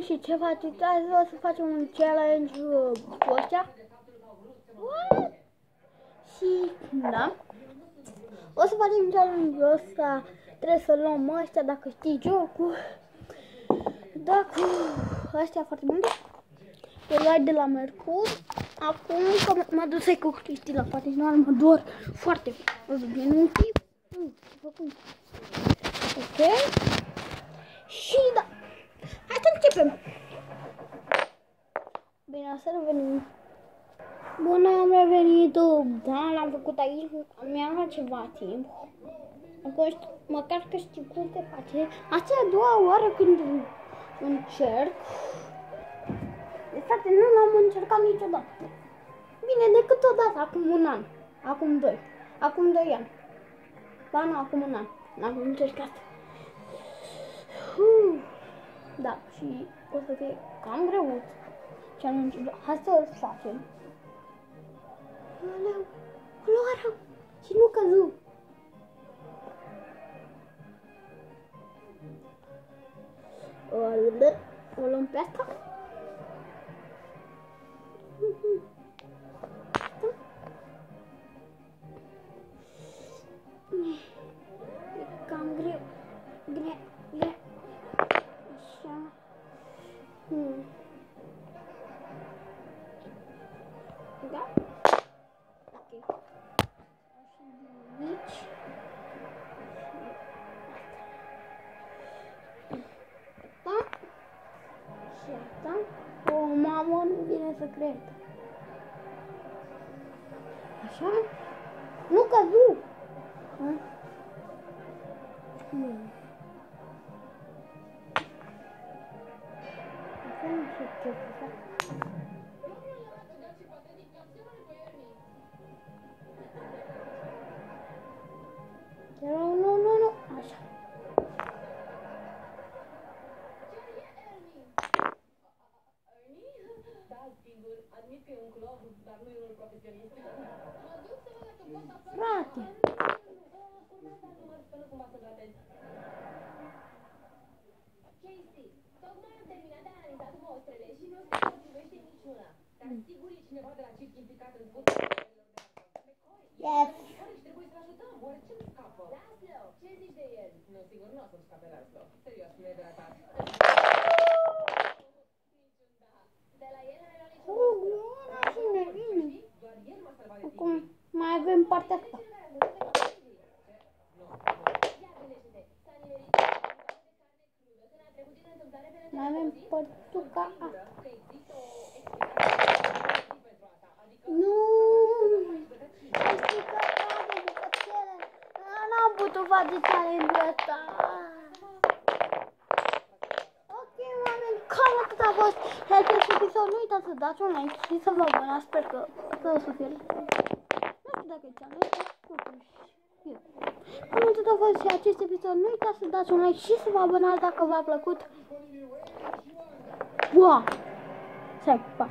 oameni și ce faceți azi? O să facem un challenge uh, cu ăștia. What? Și, da. O să facem challenge-ul ăsta. Trebuie să luăm ăștia dacă știi jocul. Dacă ăștia foarte multe. Pe luai de la Mercur. Acum că m-a dus cu Cristina, poate nu mă dor foarte. O să vin un chip. Ok. Bine, să revenim. Bună, am revenit. Da, l-am făcut aici. Mi-am luat ceva timp. Acum, măcar că știu cum se face. Asta e a doua oară când încerc. De frate, nu l-am încercat niciodată. Bine, decât odată, acum un an. Acum doi. Acum doi ani. Ba nu, acum un an. N-am încercat. Uf. Da, și o să fie cam greuț challenge Hai să o facem. Aleu, Flora, și nu căzu. O luăm pe asta. E cam greu. Greu, greu. Așa. Hmm. Da? Și asta. O, mamă, nu vine să cred. Așa? Nu căzu! Hmm. Nu știu ce să fac. Frate. Casey, tocmai am terminat de analizat mostrele și nu se potrivește niciuna. Dar sigur e cineva de la CIP implicat în zbutul Yes. și trebuie să ajutăm. Oare ce nu scapă? Laslo, ce zici de el? Nu, sigur nu o să-mi scape Laslo. Serios, nu e de la ta. De la el n-ai luat nicio Oh, glumă și nevin. Doar el m-a salvat de Acum mai avem partea asta. Ia gândește-te, s-a nimerit de carne crudă când a trecut din întâmplare pe lângă Mai avem părtuca asta. că există o explicație pentru asta. Adică Nu! Știi că cade bucățele. Ah, N-am putut face challenge-ul ăsta. Ok, oameni, cam atât a fost. Hai să episod, nu uitați să dați un like și să vă abonați, sper că, că o să fie. Nu știu dacă e challenge, totuși. eu. Cam atât a fost și acest episod. Nu uitați să dați un like și să vă abonați dacă v-a plăcut. Wow! Stai, pa!